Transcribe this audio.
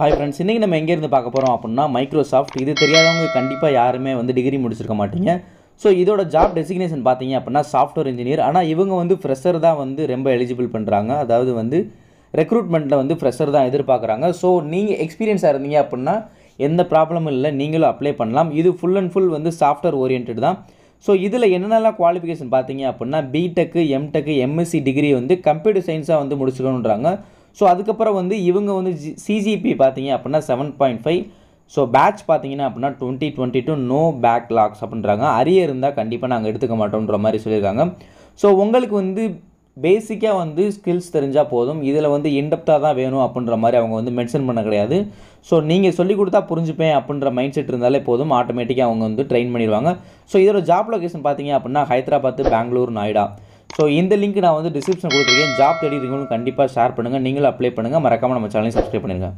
Hi friends இன்றைக்கி நம்ம எங்கேருந்து பார்க்க போகிறோம் அப்படின்னா மைக்ரோசாஃப்ட் இது தெரியாதவங்க கண்டிப்பாக யாருமே வந்து டிகிரி முடிச்சிருக்க மாட்டீங்க. ஸோ இதோட ஜாப் டெசிக்னேஷன் பார்த்தீங்க அப்படின்னா சாஃப்ட்வேர் இன்ஜினியர் ஆனால் இவங்க வந்து ஃப்ரெஷர் தான் வந்து ரொம்ப எலிஜிபிள் பண்ணுறாங்க அதாவது வந்து ரெக்ரூட்மெண்ட்டில் வந்து ஃப்ரெஷர் தான் எதிர்பார்க்குறாங்க. ஸோ நீங்கள் எக்ஸ்பீரியன்ஸாக இருந்தீங்க அப்படின்னா எந்த ப்ராப்ளமும் இல்லை. நீங்களும் அப்ளை பண்ணலாம். இது ஃபுல் அண்ட் ஃபுல் வந்து சாஃப்ட்வேர் ஓரியன்ட் தான். ஸோ இதில் என்னென்னலாம் குவாலிஃபிகேஷன் பார்த்தீங்க அப்படின்னா பிடெக்கு எம்டெக்கு எம்எஸ்சி டிகிரி வந்து கம்ப்யூட்டர் சயின்ஸாக வந்து முடிச்சுக்கணுன்றாங்க ஸோ அதுக்கப்புறம் வந்து இவங்க வந்து சிஜிபி பார்த்தீங்க அப்படின்னா seven point five so batch பார்த்தீங்கன்னா அப்படின்னா twenty twenty two no backlogs அப்படின்றாங்க. அரிய இருந்தால் கண்டிப்பாக நாங்கள் எடுத்துக்க மாட்டோன்ற மாதிரி சொல்லியிருக்காங்க. ஸோ உங்களுக்கு வந்து பேசிக்காக வந்து ஸ்கில்ஸ் தெரிஞ்சால் போதும். இதில் வந்து இன்டெப்த்தாக தான் வேணும் அப்படின்ற மாதிரி அவங்க வந்து மென்ஷன் பண்ண கிடையாது. ஸோ நீங்கள் சொல்லிக் கொடுத்தா புரிஞ்சுப்பேன் அப்படின்ற மைண்ட் செட் இருந்தாலே போதும். ஆட்டோமேட்டிக்காக அவங்க வந்து ட்ரெயின் பண்ணிடுவாங்க. ஸோ இதோட ஜாப் லொகேஷன் பார்த்தீங்க அப்படின்னா ஹைதராபாத் பெங்களூர் நாய்டா. ஸோ இந்த லிங்க் நான் வந்து டிஸ்கிரிப்ஷன் கொடுத்துருக்கேன். ஜாப் தேடி இருக்கவங்களும் கண்டிப்பாக ஷேர் பண்ணுங்கள் நீங்களும் அப்ளை பண்ணுங்கள் மறக்காமல் நம்ம சேனலையும் சப்ஸ்கிரைப் பண்ணிடுங்க